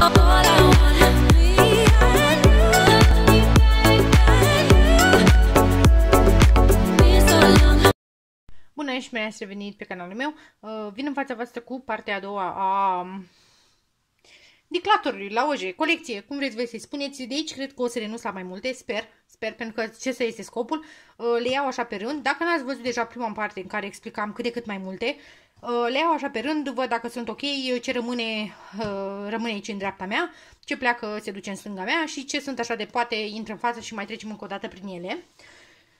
Bună și bine ați revenit pe canalul meu. Uh, Vin în fața voastră cu partea a doua a um, declatorului la oje, colecție, cum vreți voi să-i spuneți. De aici cred că o să renunț la mai multe, sper, sper, pentru că ce să este scopul. Uh, Le iau așa pe rând. Dacă n-ați văzut deja prima parte în care explicam cât de cât mai multe, uh, le iau așa pe rând, văd dacă sunt ok, ce rămâne, uh, rămâne aici în dreapta mea, ce pleacă se duce în stânga mea și ce sunt așa de poate intră în față și mai trecem încă o dată prin ele.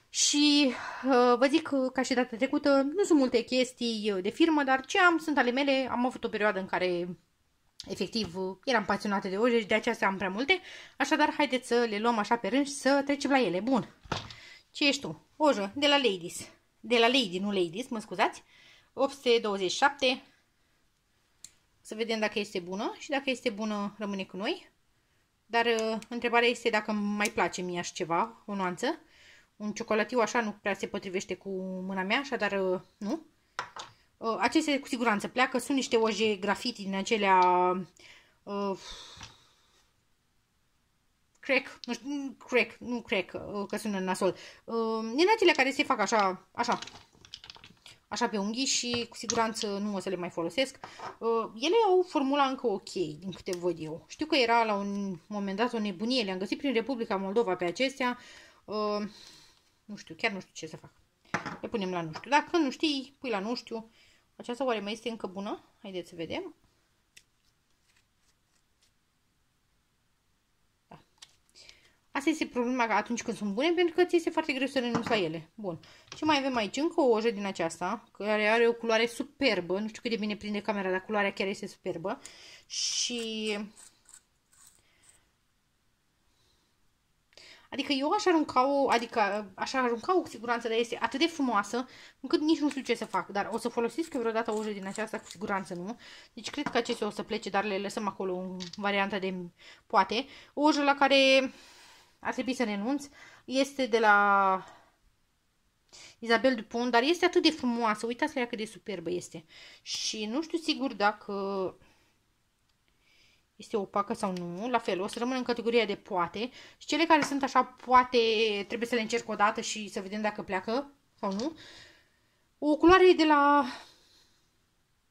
Și uh, vă zic uh, ca și data trecută, nu sunt multe chestii uh, de firmă, dar ce am sunt ale mele. Am avut o perioadă în care efectiv uh, eram pasionată de oje și de aceea am prea multe. Așadar, haideți să le luăm așa pe rând și să trecem la ele. Bun. Ce ești tu? Ojă de la Ladies. De la Lady, nu Ladies, mă scuzați. 827. Să vedem dacă este bună și dacă este bună rămâne cu noi. Dar uh, întrebarea este dacă mai place mie așa ceva, o nuanță. Un ciocolatiu așa nu prea se potrivește cu mâna mea, așadar uh, nu. Uh, acestea cu siguranță pleacă. Sunt niște oje grafiti din acelea... Uh, crack, nu știu, mm, crack, nu crack, uh, că sună nasol. Uh, din acelea care se fac așa, așa, așa pe unghii și cu siguranță nu o să le mai folosesc. Uh, ele au formula încă ok, din câte văd eu. Știu că era la un moment dat o nebunie, le-am găsit prin Republica Moldova pe acestea. Uh, nu știu, chiar nu știu ce să fac. Le punem la nu știu. Dacă nu știi, pui la nu știu. Aceasta oare mai este încă bună? Haideți să vedem. Asta este problema atunci când sunt bune, pentru că ți este foarte greu să renunți la ele. Bun. Ce mai avem aici? Încă o ojă din aceasta, care are o culoare superbă. Nu știu cât de bine prinde camera, dar culoarea chiar este superbă. Și Adică eu aș arunca-o, adică aș arunca-o cu siguranță, dar este atât de frumoasă, încât nici nu știu ce să fac. Dar o să folosesc eu vreodată o ojă din aceasta, cu siguranță nu. Deci cred că acestea o să plece, dar le lăsăm acolo în varianta de poate. O ojă la care ar trebui să renunț este de la Isabel Dupont, dar este atât de frumoasă. Uitați la ea cât de superbă este. Și nu știu sigur dacă este opacă sau nu, la fel, o să rămân în categoria de poate și cele care sunt așa poate trebuie să le încerc o dată și să vedem dacă pleacă sau nu. O culoare de la...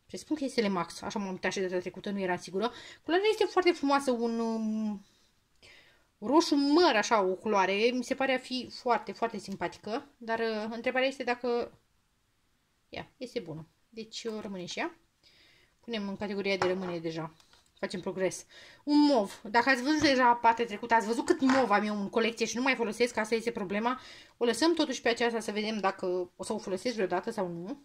Presupun că este Max, așa m-am uitat și de data trecută, nu era sigură. Culoarea este foarte frumoasă, un um, roșu măr, așa, o culoare. Mi se pare a fi foarte, foarte simpatică, dar uh, întrebarea este dacă... Ia, este bună. Deci uh, rămâne și ea. Punem în categoria de rămâne deja facem progres. Un mov. Dacă ați văzut deja partea trecută, ați văzut cât mov am eu în colecție și nu mai folosesc, asta este problema. O lăsăm totuși pe aceasta să vedem dacă o să o folosesc vreodată sau nu.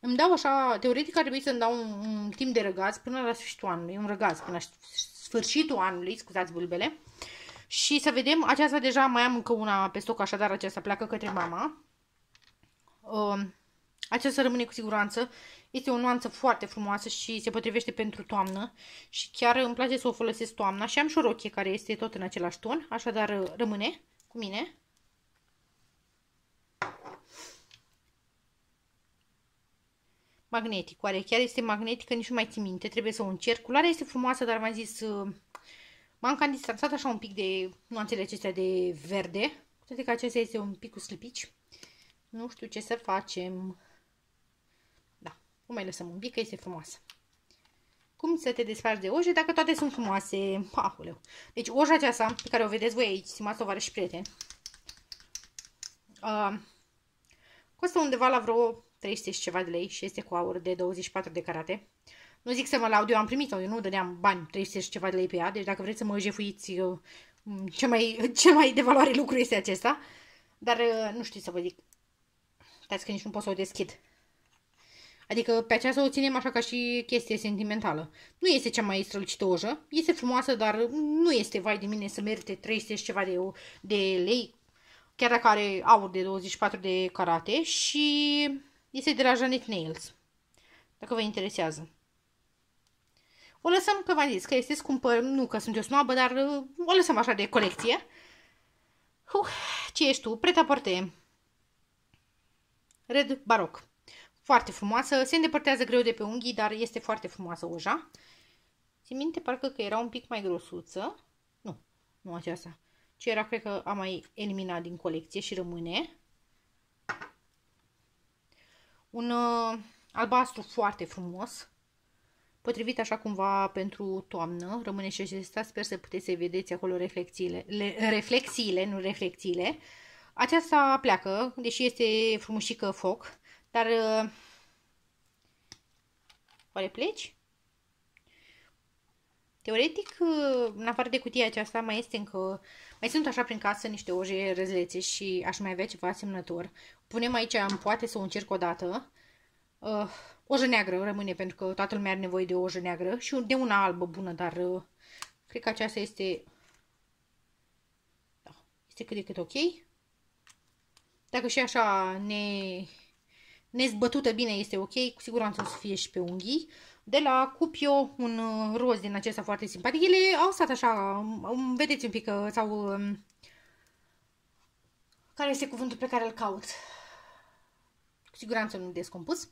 Îmi dau așa, teoretic ar trebui să-mi dau un, un timp de răgaz până la sfârșitul anului, un răgaz până la sfârșitul anului, scuzați bulbele. Și să vedem, aceasta deja mai am încă una pe stoc, așadar aceasta pleacă către mama. Uh, aceasta rămâne cu siguranță. Este o nuanță foarte frumoasă și se potrivește pentru toamnă. Și chiar îmi place să o folosesc toamna. Și am și o rochie care este tot în același ton. Așadar rămâne cu mine. Magnetic. Oare chiar este magnetică? Nici nu mai țin minte. Trebuie să o încerc. Culoarea este frumoasă, dar v-am zis... Uh, m-am cam distanțat așa un pic de nuanțele acestea de verde. Cu toate că acesta este un pic cu slipici. Nu știu ce să facem. O mai lăsăm un pic, că este frumoasă. Cum să te desfaci de oje dacă toate sunt frumoase? Aoleu. Deci oja aceasta pe care o vedeți voi aici, stimați tovară și prieteni, uh, costă undeva la vreo 300 și ceva de lei și este cu aur de 24 de carate. Nu zic să mă laud, eu am primit-o, eu nu dădeam bani, 300 și ceva de lei pe ea, deci dacă vreți să mă jefuiți, uh, ce mai, ce mai de valoare lucru este acesta. Dar uh, nu știu să vă zic. Dați că nici nu pot să o deschid. Adică pe aceasta o ținem așa ca și chestie sentimentală. Nu este cea mai strălucită ojă, este frumoasă, dar nu este, vai de mine, să merite 300 și ceva de, de lei, chiar dacă are aur de 24 de carate și este de la Janet Nails, dacă vă interesează. O lăsăm, că v-am zis, că este scumpă, nu că sunt eu snoabă, dar uh, o lăsăm așa de colecție. Uh, ce ești tu? Preta porte. Red baroc. Foarte frumoasă. Se îndepărtează greu de pe unghii, dar este foarte frumoasă oja. Țin minte parcă că era un pic mai grosuță. Nu, nu aceasta. Ce era, cred că am mai eliminat din colecție și rămâne. Un uh, albastru foarte frumos. Potrivit așa cumva pentru toamnă. Rămâne și acesta. Sper să puteți să vedeți acolo reflexiile. Le, reflexiile, nu reflexiile. Aceasta pleacă, deși este frumușică foc. Dar... Uh, oare pleci? Teoretic, în afară de cutia aceasta, mai este încă... Mai sunt așa prin casă niște oje răzlețe și aș mai avea ceva asemănător. Punem aici, am poate să o încerc o dată. Uh, ojă neagră rămâne, pentru că toată lumea are nevoie de o ojă neagră și de una albă bună, dar uh, cred că aceasta este... Da, este cât de cât ok. Dacă și așa ne, nezbătută bine este ok, cu siguranță o să fie și pe unghii. De la Cupio, un uh, roz din acesta foarte simpatic. Ele au stat așa, um, vedeți un pic că sau um, care este cuvântul pe care îl caut? Cu siguranță nu descompus.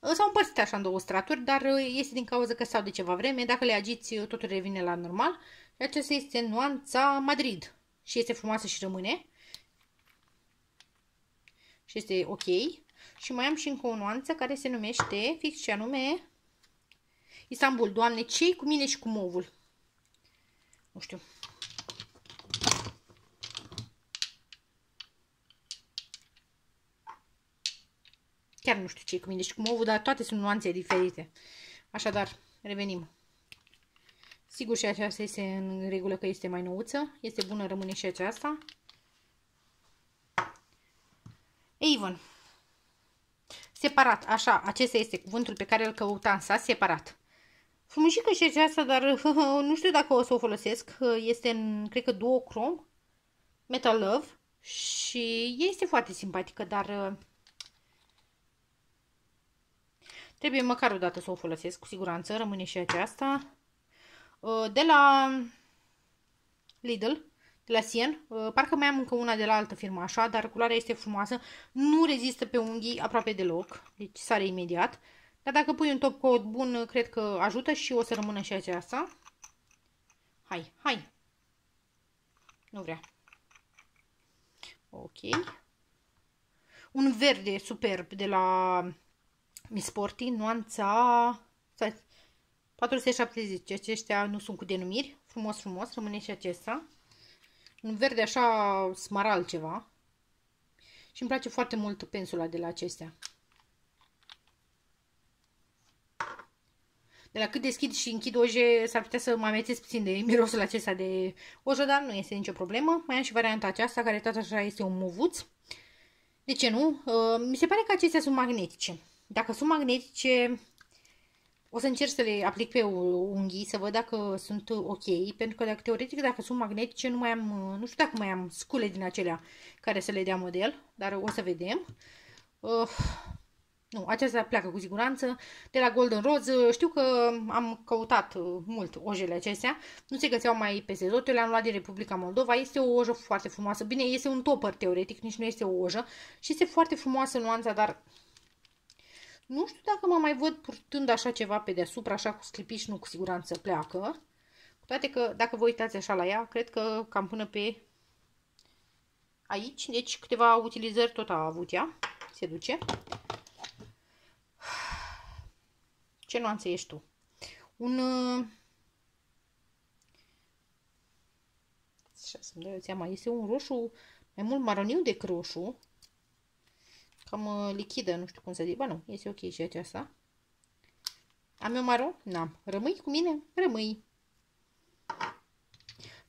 Uh, S-au împărțit așa în două straturi, dar uh, este din cauza că stau de ceva vreme. Dacă le agiți, totul revine la normal. Și aceasta este nuanța Madrid. Și este frumoasă și rămâne. Și este ok. Și mai am și încă o nuanță care se numește, fix ce anume, Istanbul. Doamne, ce cu mine și cu movul? Nu știu. Chiar nu știu ce cu mine și cu movul, dar toate sunt nuanțe diferite. Așadar, revenim. Sigur și aceasta este în regulă că este mai nouță. Este bună, rămâne și aceasta. Avon. Separat, așa, acesta este cuvântul pe care îl căutam, s-a separat. Frumușică și aceasta, dar nu știu dacă o să o folosesc. Este în, cred că, duocrom, Metal Love și este foarte simpatică, dar trebuie măcar o dată să o folosesc, cu siguranță, rămâne și aceasta. De la Lidl, de la Sien, parcă mai am încă una de la altă firmă, așa, dar culoarea este frumoasă, nu rezistă pe unghii aproape deloc, deci sare imediat. Dar dacă pui un top coat bun, cred că ajută și o să rămână și aceasta. Hai, hai. Nu vrea. Ok. Un verde superb de la Miss Sporty, nuanța 470. Aceștia nu sunt cu denumiri. Frumos, frumos. Rămâne și acesta. Un verde așa smaral ceva. Și îmi place foarte mult pensula de la acestea. de la cât deschid și închid oje, s-ar putea să mă amețesc puțin de mirosul acesta de ojă, dar nu este nicio problemă. Mai am și varianta aceasta, care tot așa este un movuț. De ce nu? Uh, mi se pare că acestea sunt magnetice. Dacă sunt magnetice, o să încerc să le aplic pe unghii, să văd dacă sunt ok, pentru că dacă, teoretic dacă sunt magnetice, nu mai am, nu știu dacă mai am scule din acelea care să le dea model, dar o să vedem. Uh, nu, acestea pleacă cu siguranță. De la Golden Rose știu că am căutat uh, mult ojele acestea. Nu se găseau mai peste tot. Eu le-am luat din Republica Moldova. Este o ojă foarte frumoasă. Bine, este un topper teoretic, nici nu este o ojă. Și este foarte frumoasă nuanța, dar nu știu dacă mă mai văd purtând așa ceva pe deasupra, așa cu sclipiș, nu cu siguranță pleacă. Cu toate că, dacă vă uitați așa la ea, cred că cam până pe aici, deci câteva utilizări tot a avut ea. Se duce. Ce nuanță ești tu? Un... Uh, așa să-mi dau eu seama. Este un roșu mai mult maroniu decât roșu. Cam uh, lichidă, nu știu cum să zic. Ba nu, este ok și aceasta. Am eu maro? N-am. Rămâi cu mine? Rămâi.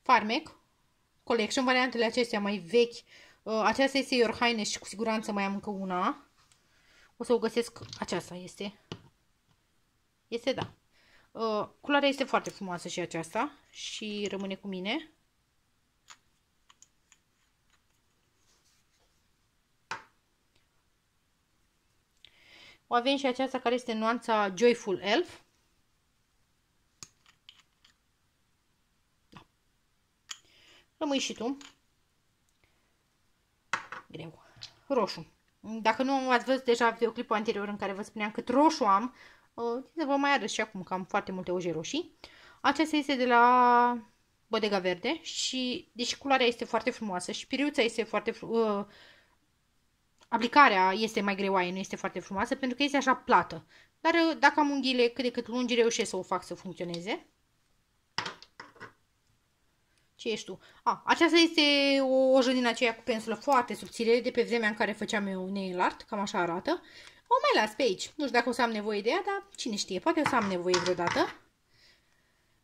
Farmec. Collection, variantele acestea mai vechi. Uh, aceasta este Your Highness și cu siguranță mai am încă una. O să o găsesc. Aceasta este. Este da. Uh, culoarea este foarte frumoasă și aceasta și rămâne cu mine. O avem și aceasta care este nuanța Joyful Elf. Da. Rămâi și tu. Greu. Roșu. Dacă nu ați văzut deja videoclipul anterior în care vă spuneam cât roșu am, să vă mai arăt și acum că am foarte multe oje roșii. Aceasta este de la Bodega Verde și deși culoarea este foarte frumoasă și piriuța este foarte fru- uh, aplicarea este mai greoaie, nu este foarte frumoasă pentru că este așa plată. Dar uh, dacă am unghiile cât de cât lungi, reușesc să o fac să funcționeze. Ce ești tu? A, aceasta este o ojă din aceea cu pensulă foarte subțire de pe vremea în care făceam eu nail art, cam așa arată. O mai las pe aici. Nu știu dacă o să am nevoie de ea, dar cine știe, poate o să am nevoie vreodată.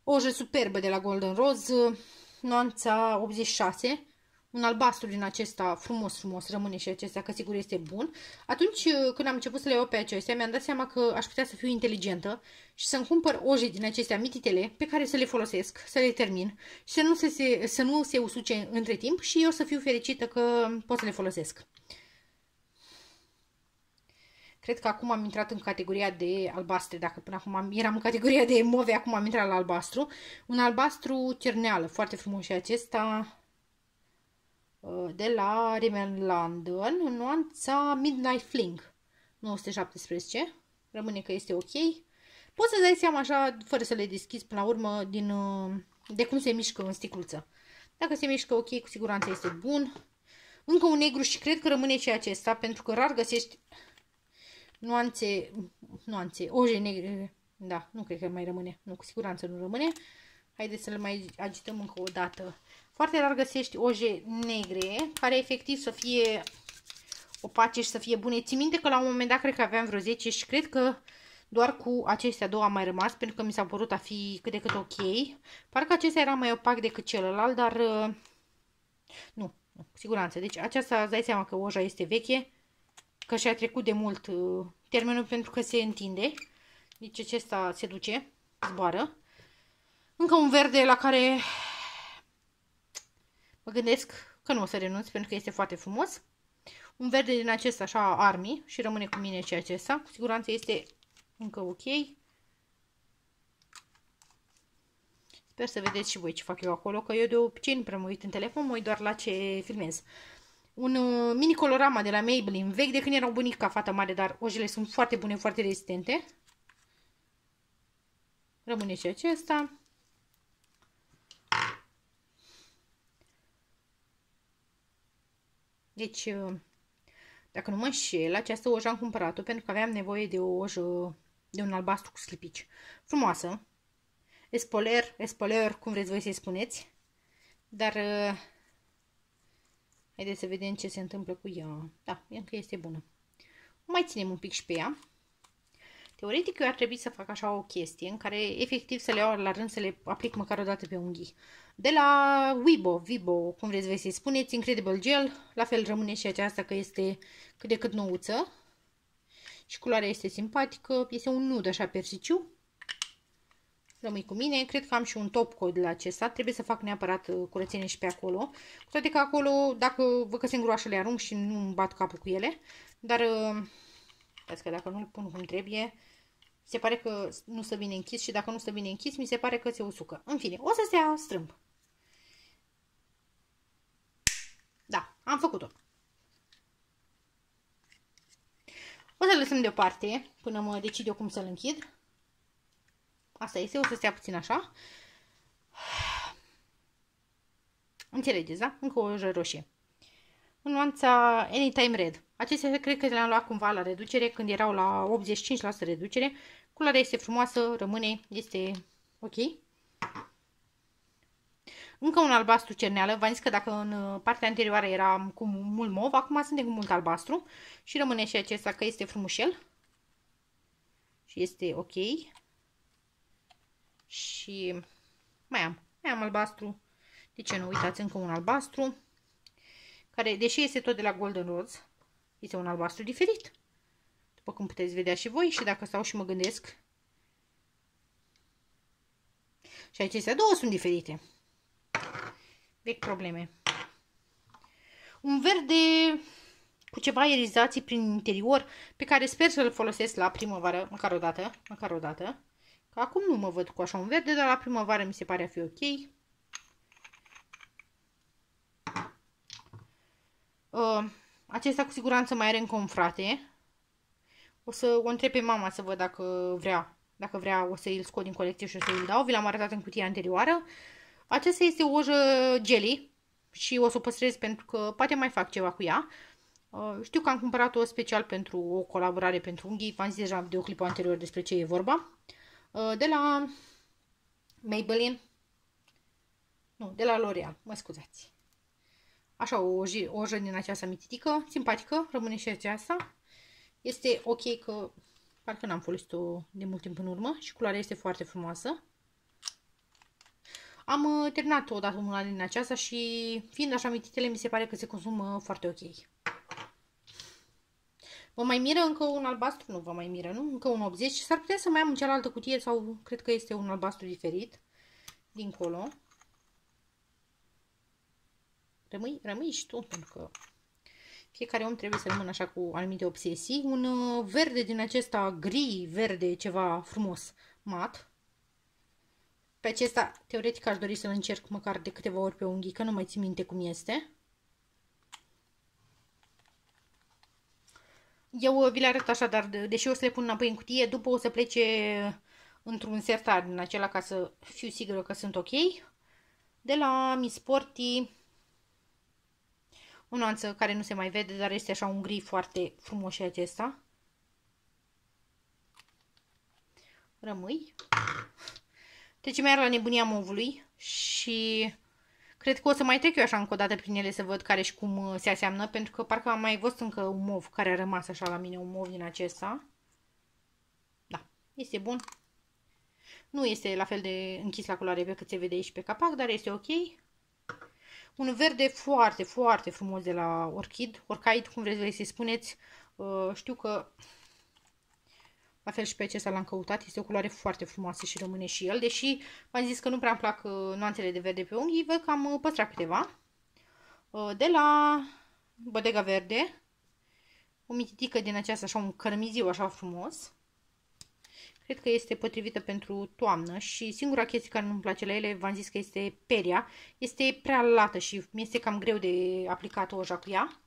O ojă superbă de la Golden Rose, nuanța 86, un albastru din acesta frumos, frumos, rămâne și acesta, că sigur este bun. Atunci când am început să le iau pe acestea, mi-am dat seama că aș putea să fiu inteligentă și să-mi cumpăr oje din acestea mititele pe care să le folosesc, să le termin și să nu se, se, să nu se usuce între timp și eu să fiu fericită că pot să le folosesc. Cred că acum am intrat în categoria de albastre, dacă până acum eram în categoria de move, acum am intrat la albastru. Un albastru cerneală, foarte frumos și acesta uh, de la Rimmel London, nuanța Midnight Fling, 917. Rămâne că este ok. Poți să dai seama așa, fără să le deschizi până la urmă, din, uh, de cum se mișcă în sticluță. Dacă se mișcă ok, cu siguranță este bun. Încă un negru și cred că rămâne și acesta, pentru că rar găsești nuanțe, nuanțe, oje negre, da, nu cred că mai rămâne, nu, cu siguranță nu rămâne. Haideți să le mai agităm încă o dată. Foarte rar găsești oje negre, care efectiv să fie opace și să fie bune. Țin minte că la un moment dat cred că aveam vreo 10 și cred că doar cu acestea două am mai rămas, pentru că mi s-au părut a fi cât de cât ok. Parcă acesta era mai opac decât celălalt, dar uh, nu, nu, cu siguranță. Deci aceasta, îți dai seama că oja este veche că și-a trecut de mult uh, termenul pentru că se întinde. Deci acesta se duce, zboară. Încă un verde la care mă gândesc că nu o să renunț pentru că este foarte frumos. Un verde din acesta așa army și rămâne cu mine și acesta. Cu siguranță este încă ok. Sper să vedeți și voi ce fac eu acolo, că eu de obicei nu prea mă uit în telefon, mă uit doar la ce filmez un uh, mini colorama de la Maybelline, vechi de când erau bunica fata mare, dar ojele sunt foarte bune, foarte rezistente. Rămâne și acesta. Deci, uh, dacă nu mă înșel, această ojă am cumpărat-o pentru că aveam nevoie de o ojă, de un albastru cu slipici. Frumoasă. Espoler, espoler, cum vreți voi să-i spuneți. Dar... Uh, Haideți să vedem ce se întâmplă cu ea. Da, încă este bună. O mai ținem un pic și pe ea. Teoretic eu ar trebui să fac așa o chestie în care efectiv să le iau la rând să le aplic măcar o dată pe unghii. De la Weibo, Vibo, cum vreți voi să-i spuneți, Incredible Gel, la fel rămâne și aceasta că este cât de cât nouță. Și culoarea este simpatică, este un nud așa persiciu. Rămâi cu mine. Cred că am și un top cod la acesta. Trebuie să fac neapărat uh, curățenie și pe acolo. Cu toate că acolo, dacă văd că se îngroașă, le arunc și nu îmi bat capul cu ele. Dar, uh, că dacă nu-l pun cum trebuie, se pare că nu stă bine închis și dacă nu stă bine închis, mi se pare că se usucă. În fine, o să stea strâmb. Da, am făcut-o. O să lăsăm deoparte până mă decid eu cum să-l închid. Asta este, o să stea puțin așa. Înțelegeți, da? Încă o ojă roșie. În nuanța Anytime Red. Acestea cred că le-am luat cumva la reducere, când erau la 85% reducere. Culoarea este frumoasă, rămâne, este ok. Încă un albastru cerneală. V-am zis că dacă în partea anterioară era cu mult mov, acum suntem cu mult albastru. Și rămâne și acesta că este frumușel. Și este ok. Și mai am, mai am albastru. De ce nu uitați încă un albastru. Care, deși este tot de la Golden Rose, este un albastru diferit. După cum puteți vedea și voi și dacă stau și mă gândesc. Și acestea două sunt diferite. Vechi probleme. Un verde cu ceva irizații prin interior, pe care sper să-l folosesc la primăvară, măcar o dată, măcar o dată. Că acum nu mă văd cu așa un verde, dar la primăvară mi se pare a fi ok. Uh, acesta cu siguranță mai are încă un frate. O să o întreb pe mama să văd dacă vrea Dacă vrea o să îl scot din colecție și o să îl dau. Vi l-am arătat în cutia anterioară. Aceasta este o ojă jelly și o să o păstrez pentru că poate mai fac ceva cu ea. Uh, știu că am cumpărat-o special pentru o colaborare pentru unghii. V-am zis deja în videoclipul anterior despre ce e vorba. Uh, de la Maybelline. Nu, de la L'Oreal. Mă scuzați. Așa, o, oj- o ojă din aceasta mititică, simpatică, rămâne și aceasta. Este ok că parcă n-am folosit-o de mult timp în urmă și culoarea este foarte frumoasă. Am uh, terminat odată una din aceasta și fiind așa mititele, mi se pare că se consumă foarte ok. Vă mai miră încă un albastru? Nu vă mai miră, nu? Încă un 80. S-ar putea să mai am în cealaltă cutie sau cred că este un albastru diferit. Dincolo. Rămâi, rămâi și tu, pentru că fiecare om trebuie să rămână așa cu anumite obsesii. Un uh, verde din acesta gri, verde, ceva frumos, mat. Pe acesta, teoretic, aș dori să-l încerc măcar de câteva ori pe unghii, că nu mai țin minte cum este. Eu uh, vi le arăt așa, dar de- deși o să le pun înapoi în cutie, după o să plece într-un sertar din acela ca să fiu sigură că sunt ok. De la Miss Sporty, o nuanță care nu se mai vede, dar este așa un gri foarte frumos și acesta. Rămâi. Trecem iar la nebunia movului și cred că o să mai trec eu așa încă o dată prin ele să văd care și cum uh, se aseamnă, pentru că parcă am mai văzut încă un mov care a rămas așa la mine, un mov din acesta. Da, este bun. Nu este la fel de închis la culoare pe cât se vede aici pe capac, dar este ok. Un verde foarte, foarte frumos de la Orchid, Orchid, cum vreți voi să-i spuneți. Uh, știu că la fel și pe acesta l-am căutat. Este o culoare foarte frumoasă și rămâne și el. Deși v-am zis că nu prea îmi plac uh, nuanțele de verde pe unghii, văd că am uh, păstrat câteva. Uh, de la Bodega Verde, o mititică din aceasta, așa un cărmiziu așa frumos. Cred că este potrivită pentru toamnă și singura chestie care nu-mi place la ele, v-am zis că este peria. Este prea lată și mi este cam greu de aplicat oja cu ea.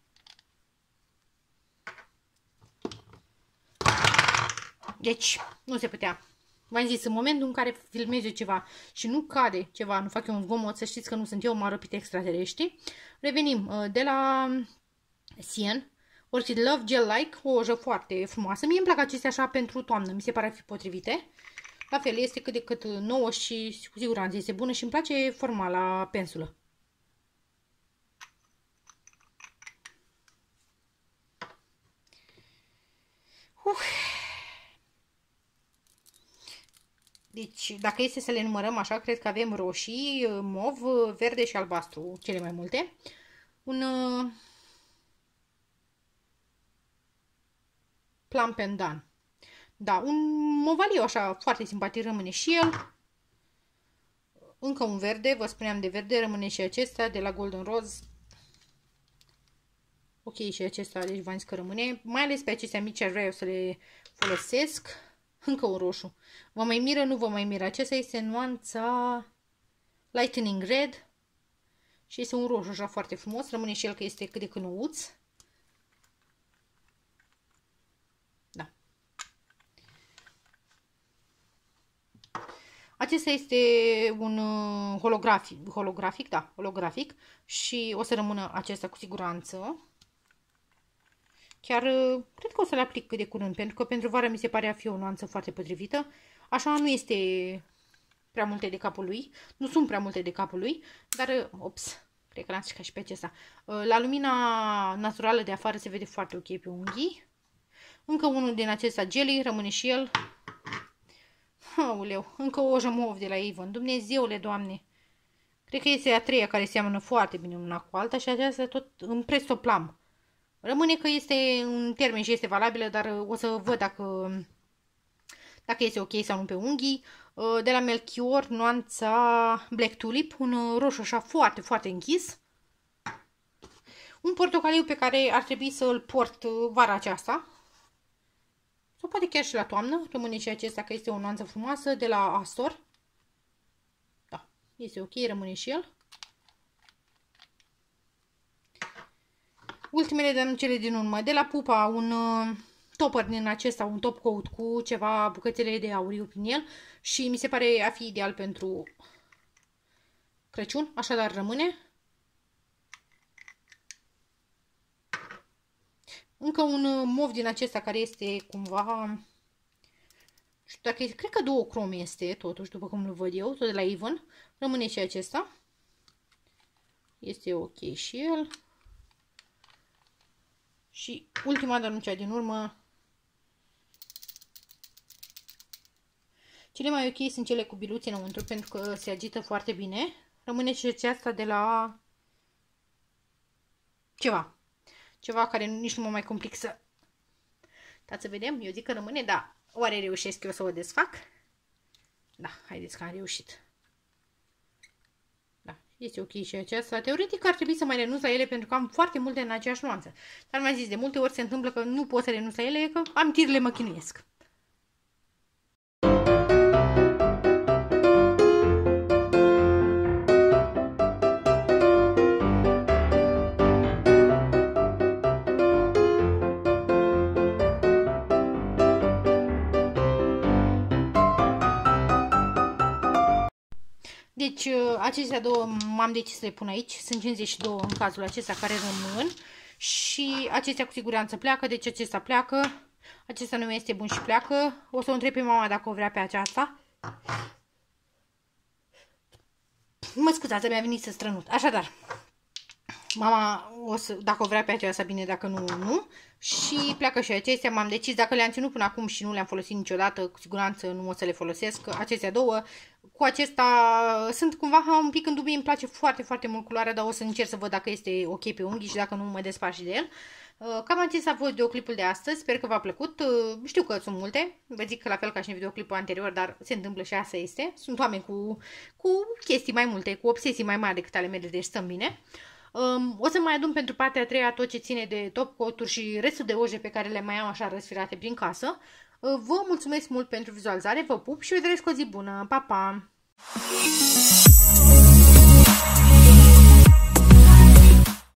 Deci, nu se putea. V-am zis, în momentul în care filmez eu ceva și nu cade ceva, nu fac eu un zgomot, să știți că nu sunt eu, mă răpit extraterestri. Revenim uh, de la Sien, Orchid Love Gel Like, o ojă foarte frumoasă. Mie îmi plac acestea așa pentru toamnă, mi se pare a fi potrivite. La fel, este cât de cât nouă și cu siguranță este bună și îmi place forma la pensulă. Uf. Deci, dacă este să le numărăm așa, cred că avem roșii, mov, verde și albastru, cele mai multe. Un uh, plum pendan. Da, un movaliu așa foarte simpatic rămâne și el. Încă un verde, vă spuneam de verde, rămâne și acesta de la Golden Rose. Ok, și acesta, deci v-am zis că rămâne. Mai ales pe acestea mici ar vrea eu să le folosesc. Încă un roșu. Vă mai miră, nu vă mai miră. Acesta este nuanța Lightning Red. Și este un roșu așa foarte frumos. Rămâne și el că este cât de cât Acesta este un uh, holografic, holografic, da, holografic și o să rămână acesta cu siguranță. Chiar uh, cred că o să le aplic cât de curând, pentru că pentru vară mi se pare a fi o nuanță foarte potrivită. Așa nu este prea multe de capul lui, nu sunt prea multe de capul lui, dar, uh, ops, cred că l-am stricat și pe acesta. Uh, La lumina naturală de afară se vede foarte ok pe unghii. Încă unul din acesta jelly, rămâne și el. Aoleu, încă o ojă mov de la Avon. Dumnezeule, doamne! Cred că este a treia care seamănă foarte bine una cu alta și aceasta tot în prestoplam. Rămâne că este un termen și este valabilă, dar uh, o să văd dacă, dacă este ok sau nu pe unghii. Uh, De la Melchior, nuanța Black Tulip, un uh, roșu așa foarte, foarte închis. Un portocaliu pe care ar trebui să îl port uh, vara aceasta. Sau poate chiar și la toamnă. Rămâne și acesta că este o nuanță frumoasă de la Astor. Da, este ok, rămâne și el. Ultimele de cele din urmă. De la Pupa, un uh, topper din acesta, un top coat cu ceva bucățele de auriu prin el și mi se pare a fi ideal pentru Crăciun, așadar rămâne. Încă un uh, mov din acesta care este cumva... Nu știu dacă este, cred că două crom este, totuși, după cum îl văd eu, tot de la Even. Rămâne și acesta. Este ok și el. Și ultima, dar nu cea din urmă, Cele mai ok sunt cele cu biluțe înăuntru pentru că se agită foarte bine. Rămâne și aceasta de la ceva. Ceva care nici nu mă mai complic să... Dați să vedem, eu zic că rămâne, da. Oare reușesc eu să o desfac? Da, haideți că am reușit. Da, este ok și aceasta. Teoretic ar trebui să mai renunț la ele pentru că am foarte multe în aceeași nuanță. Dar mai zis, de multe ori se întâmplă că nu pot să renunț la ele, că am tirile mă chinuiesc. Deci, uh, acestea două m-am decis să le pun aici. Sunt 52 în cazul acesta care rămân. Și acestea cu siguranță pleacă, deci acesta pleacă. Acesta nu mai este bun și pleacă. O să o întreb pe mama dacă o vrea pe aceasta. Mă scuzați, mi-a venit să strănut. Așadar, mama, o să, dacă o vrea pe aceasta, bine, dacă nu, nu. Și pleacă și acestea, m-am decis, dacă le-am ținut până acum și nu le-am folosit niciodată, cu siguranță nu o să le folosesc, acestea două. Cu acesta sunt cumva un pic în dubii, îmi place foarte, foarte mult culoarea, dar o să încerc să văd dacă este ok pe unghii și dacă nu mă desfac și de el. Cam acesta a fost videoclipul de astăzi, sper că v-a plăcut. Știu că sunt multe, vă zic că la fel ca și în videoclipul anterior, dar se întâmplă și asta este. Sunt oameni cu, cu chestii mai multe, cu obsesii mai mari decât ale mele, deci stăm bine. Um, o să mai adun pentru partea a treia tot ce ține de top coat și restul de oje pe care le mai am așa răsfirate prin casă. Uh, vă mulțumesc mult pentru vizualizare, vă pup și vă doresc o zi bună. Pa, pa!